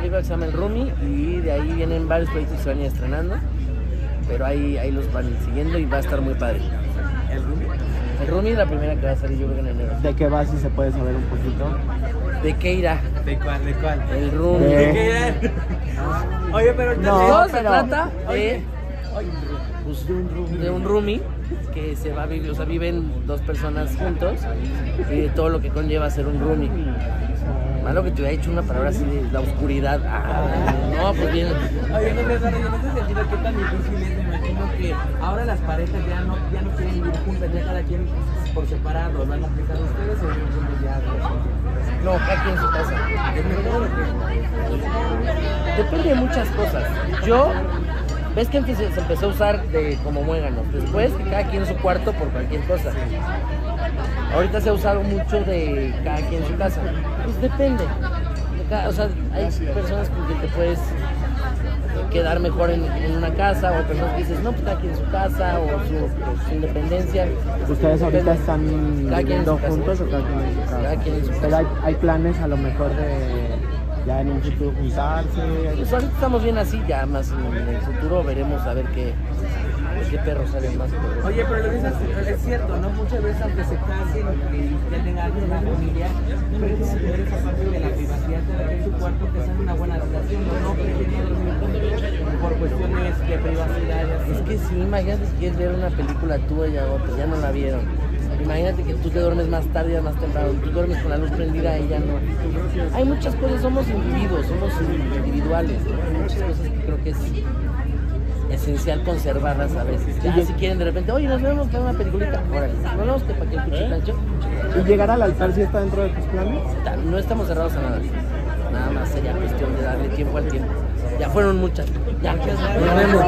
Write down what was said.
película que se llama El Rumi y de ahí vienen varios proyectos que se van a ir estrenando. Pero ahí, ahí los van siguiendo y va a estar muy padre. ¿El Rumi? El Rumi es la primera que va a salir yo creo que en enero. ¿De qué va si se puede saber un poquito? ¿De qué irá? ¿De cuál? ¿De cuál? El Rumi. De- ¿De qué era? Oye, pero No, Todo se pero- trata Oye, de, pues, de un roomie que se va a vivir, o sea, viven dos personas juntos y de todo lo que conlleva ser un roomie. Malo que te hubiera dicho una palabra así de la oscuridad. Ah, no, pues bien. Oye, no, en ese sentido, ¿qué tan difícil es? Me imagino que ahora las parejas ya no, ya no quieren vivir juntas, ya cada quien por separado. ¿Lo han aplicado ustedes o juntos ya? No, cada quien en su casa. Depende de muchas cosas. Yo, ves que antes se empezó a usar de como muéganos. Después, que cada quien en su cuarto por cualquier cosa. Ahorita se ha usado mucho de cada quien en su casa. Pues depende. O sea, hay personas con que te puedes quedar mejor en, en una casa, o personas que dices, no, pues cada quien en su casa, o su, su independencia. ¿Ustedes ahorita están viviendo juntos o cada quien en su casa? Cada quien en su Pero casa. hay, hay planes a lo mejor de ya en un futuro juntarse. Pues ahorita estamos bien así, ya más en el futuro veremos a ver qué, qué perros salen más. perros. Oye, pero lo dices, es cierto, ¿no? Muchas veces aunque se casen y ya tengan una familia, tener esa parte de la privacidad de en su cuarto que sea una buena relación, ¿no? Por cuestiones de privacidad. Es que sí, imagínate si quieres ver una película tú y otra, ya no la vieron. Imagínate que tú te duermes más tarde, más temprano, tú duermes con la luz prendida y ya no. Hay muchas cosas, somos individuos, somos individuales, ¿no? Hay muchas cosas que creo que es esencial conservarlas a veces. Ya si quieren de repente, oye, nos vemos para una peliculita, órale, nos vemos que para que el cuchillancho. ¿Y llegar al altar sí está dentro de tus planes? No estamos cerrados a nada. Nada más sería cuestión de darle tiempo al tiempo. Ya fueron muchas. Ya, nos vemos.